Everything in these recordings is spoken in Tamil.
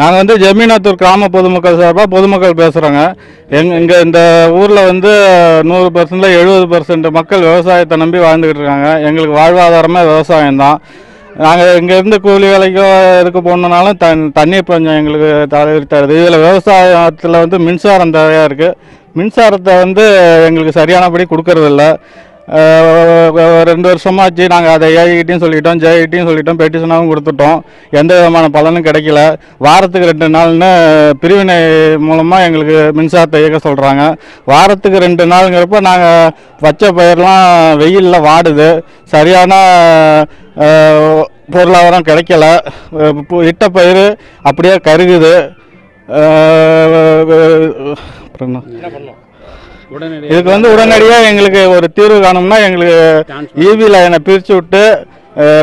நாங்கள் வந்து ஜமீனாத்தூர் கிராம பொதுமக்கள் சார்பாக பொதுமக்கள் பேசுகிறோங்க எங் இங்கே இந்த ஊரில் வந்து நூறு பர்சன்டில் எழுபது பர்சன்ட் மக்கள் விவசாயத்தை நம்பி வாழ்ந்துக்கிட்டு இருக்காங்க. எங்களுக்கு வாழ்வாதாரமே விவசாயம் தான் நாங்கள் இங்கேருந்து கூலி வேலைக்கோ இதுக்கு போகணுன்னாலும் தண் தண்ணி பஞ்சம் எங்களுக்கு தலைவர் தருது. இதில் விவசாயத்தில் வந்து மின்சாரம் தேவையாக இருக்குது மின்சாரத்தை வந்து எங்களுக்கு சரியானபடி கொடுக்கறதில்ல. ரெண்டு வருஷமாச்சு நாங்கள் அதை ஏஐகிட்டையும் சொல்லிட்டோம் ஜேஐகிட்டையும் சொல்லிட்டோம் பெட்டிஷனாகவும் கொடுத்துட்டோம் எந்த விதமான பலனும் கிடைக்கல வாரத்துக்கு ரெண்டு நாள்னு பிரிவினை மூலமாக எங்களுக்கு மின்சாரத்தை இயக்க சொல்கிறாங்க வாரத்துக்கு ரெண்டு நாளுங்கிறப்ப நாங்கள் வச்ச பயிரெலாம் வெயிலில் வாடுது சரியான பொருளாதாரம் கிடைக்கல பு- இட்ட பயிர் அப்படியே கருகுது அப்புறம் இதுக்கு வந்து உடனடியாக எங்களுக்கு ஒரு தீர்வு காணும்னா எங்களுக்கு ஈவி லைனை பிரித்து விட்டு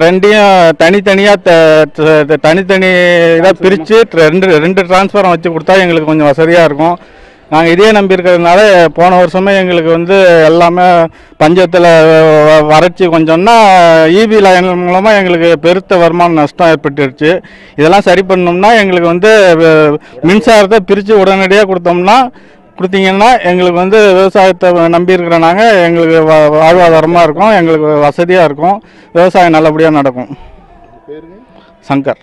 ரெண்டையும் தனித்தனியாக தனித்தனி இதாக பிரித்து ரெண்டு ரெண்டு டிரான்ஸ்ஃபாரம் வச்சு கொடுத்தா எங்களுக்கு கொஞ்சம் வசதியாக இருக்கும். நாங்கள் இதே நம்பி இருக்கிறதுனால போன வருஷமே எங்களுக்கு வந்து எல்லாமே பஞ்சத்தில் வறட்சி கொஞ்சம்னா ஈபி லைன் மூலமாக எங்களுக்கு பெருத்த வருமான நஷ்டம் ஏற்பட்டுருச்சு. இதெல்லாம் சரி பண்ணோம்னா எங்களுக்கு வந்து மின்சாரத்தை பிரித்து உடனடியாக கொடுத்தோம்னா கொடுத்தீங்கன்னா எங்களுக்கு வந்து விவசாயத்தை நம்பி இருக்கிற நாங்கள் எங்களுக்கு வாழ்வாதாரமாக இருக்கும் எங்களுக்கு வசதியாக இருக்கும். விவசாயம் நல்லபடியாக நடக்கும். சங்கர்.